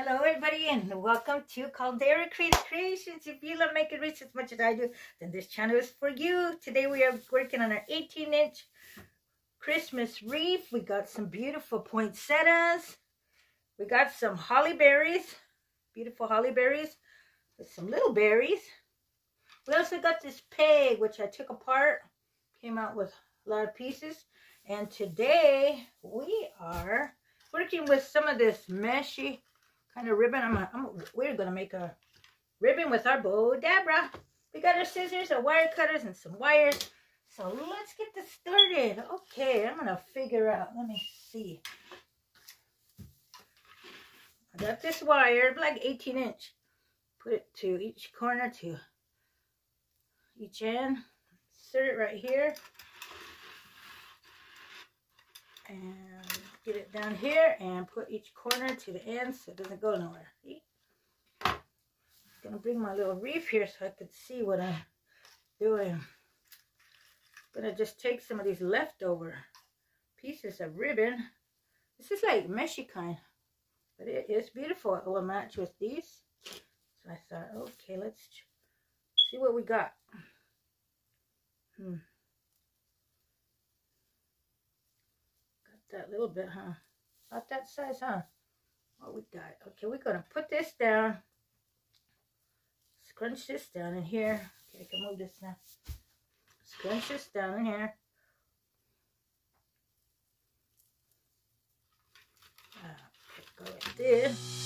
Hello, everybody, and welcome to Caldera Creative Creations. If you love making rich as much as I do, then this channel is for you. Today we are working on our 18-inch Christmas wreath. We got some beautiful poinsettias. We got some holly berries, beautiful holly berries with some little berries. We also got this peg, which I took apart, came out with a lot of pieces. And today we are working with some of this meshy kind of ribbon. I'm, a, I'm a, we're to make a ribbon with our Bowdabra. We got our scissors, our wire cutters, and some wires. So let's get this started. Okay, I'm to figure out. Let me see. I got this wire, like 18 inch. Put it to each corner to each end. Insert it right here. And get it down here and put each corner to the end so it doesn't go nowhere. See? I'm to bring my little reef here so I can see what I'm doing. I'm to just take some of these leftover pieces of ribbon. This is like meshy kind, but it is beautiful. It will match with these. So I thought, okay, let's see what we got. Hmm. That little bit, huh? About that size, huh? What we got? Okay, we're going to put this down. Scrunch this down in here. Okay, I can move this now. Scrunch this down in here. Ah, okay, go like this.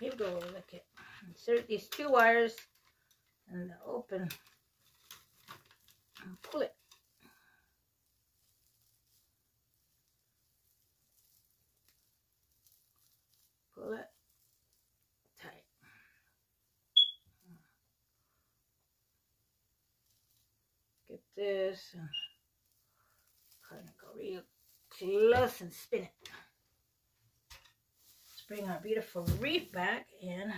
Here we go. Look at insert these two wires and open and pull it. Pull it tight. Get this and kind of go real close and spin it. Bring our beautiful wreath back in.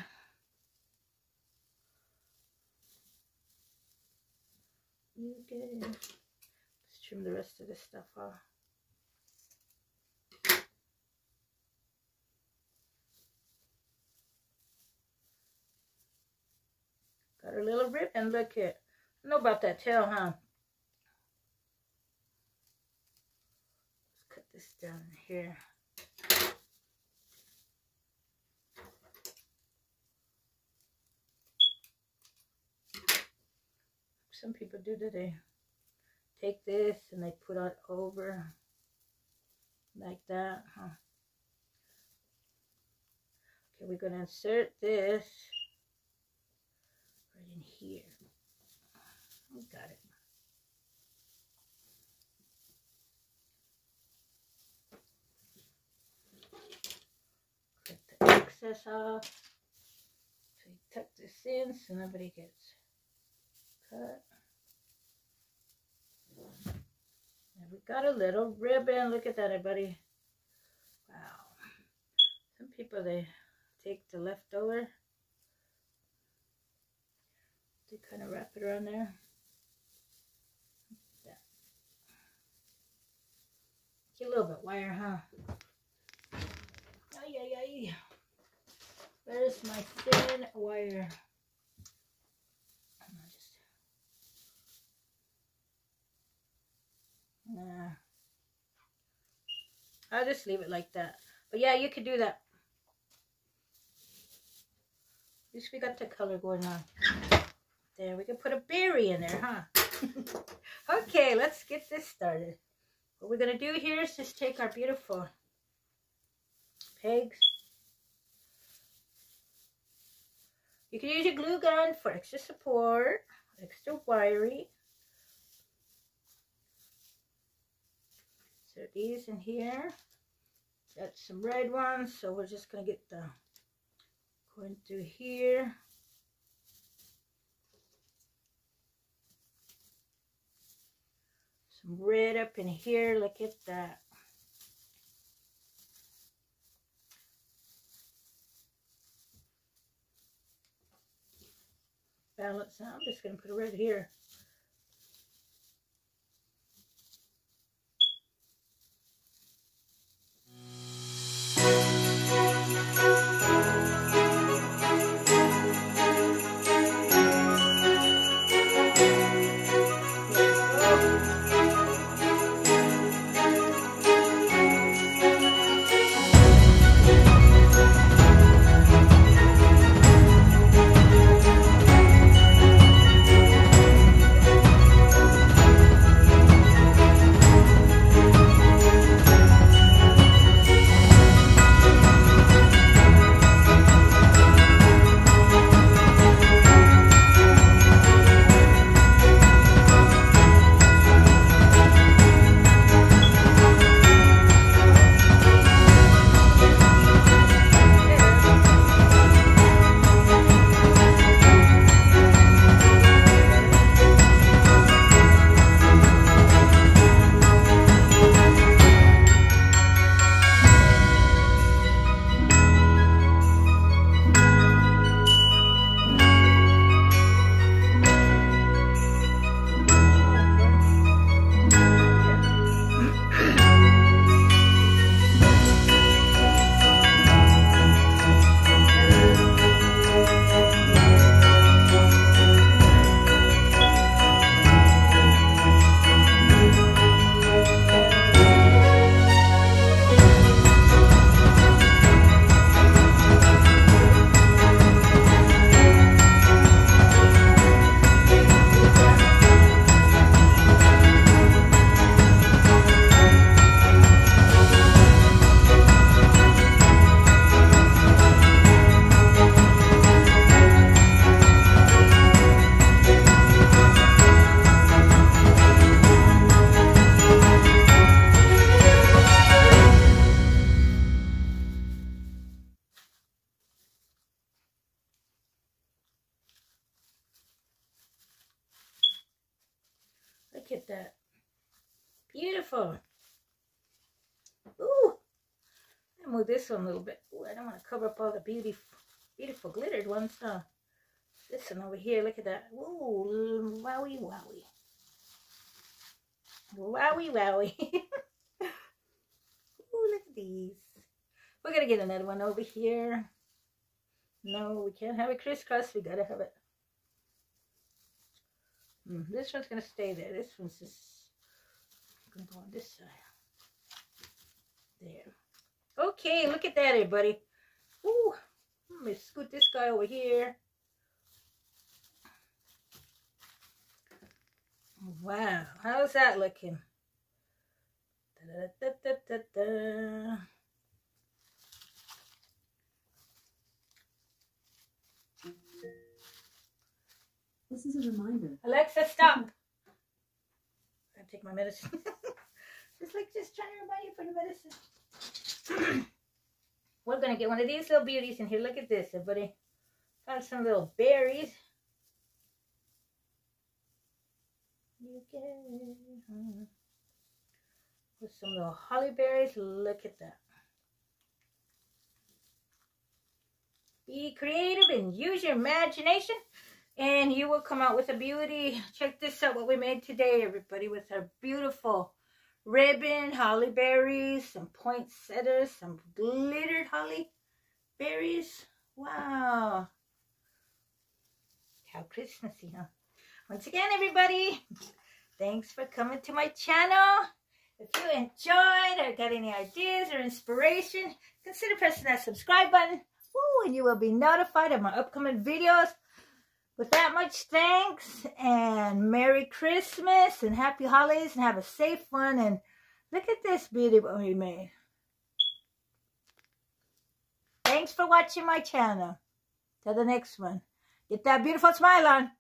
You it. Let's trim the rest of this stuff off. Got a little rip, and look at. know about that tail, huh? Let's cut this down here. Some people do today. take this and they put it over like that. Huh? Okay, we're going to insert this right in here. We got it. Cut the excess off. So you tuck this in so nobody gets cut. And we got a little ribbon. Look at that, everybody. Wow. Some people, they take the leftover. They kind of wrap it around there. Get a little bit wire, huh? Ay, ay, ay. Where's my thin wire? Just, nah. I'll just leave it like that. But yeah, you could do that. At least we got the color going on. There, we can put a berry in there, huh? okay, let's get this started. What we're going to do here is just take our beautiful pegs. You can use your glue gun for extra support, extra wiry. So these in here. Got some red ones, so we're just going to get the going through here. some red up in here. Look at that. Balance. I'm just going to put a red here. Beautiful. Ooh. I move this one a little bit. Ooh, I don't want to cover up all the beautiful, beautiful glittered ones. Huh? This one over here, look at that. Ooh, wowie, wowie. Wowie, wowie. Ooh, look at these. We're going to get another one over here. No, we can't have it crisscross. We got to have it Mm, this one's going to stay there. This one's just to go on this side. There. Okay, look at that, everybody. Ooh, let me scoot this guy over here. Wow, how's that looking? Da, da, da, This is a reminder. Alexa, stop. Take my medicine. just like just trying to remind you for the medicine. We're gonna get one of these little beauties in here. Look at this, everybody. Got some little berries. You it. With some little holly berries. Look at that. Be creative and use your imagination and you will come out with a beauty. Check this out, what we made today, everybody, with our beautiful ribbon, holly berries, some poinsettias, some glittered holly berries. Wow. How Christmassy, huh? Once again, everybody, thanks for coming to my channel. If you enjoyed or got any ideas or inspiration, consider pressing that subscribe button. Woo, and you will be notified of my upcoming videos. With that much thanks and Merry Christmas and Happy Holidays and have a safe one. And look at this beauty what we made. Thanks for watching my channel. Till the next one. Get that beautiful smile on.